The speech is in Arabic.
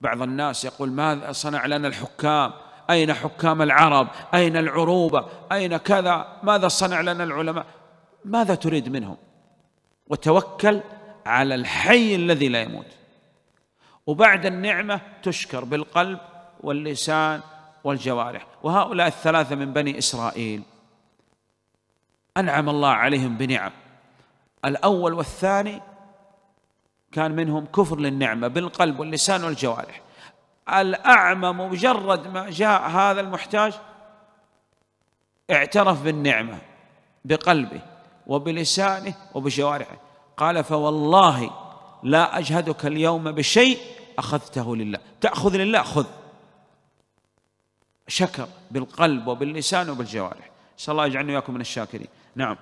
بعض الناس يقول ماذا صنع لنا الحكام؟ أين حكام العرب؟ أين العروبة؟ أين كذا؟ ماذا صنع لنا العلماء؟ ماذا تريد منهم؟ وتوكل على الحي الذي لا يموت. وبعد النعمة تشكر بالقلب واللسان والجوارح. وهؤلاء الثلاثة من بني إسرائيل. أنعم الله عليهم بنعم. الأول والثاني كان منهم كفر للنعمة بالقلب واللسان والجوارح. الأعمى مجرد ما جاء هذا المحتاج اعترف بالنعمة بقلبه وبلسانه وبجوارحه. قال فوالله لا أجهدك اليوم بشيء أخذته لله. تأخذ لله؟ خذ. شكر بالقلب وباللسان وبالجوارح. صلى الله يجعلني وإياكم من الشاكرين. نعم.